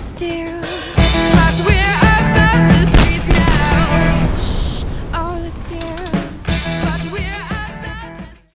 Still.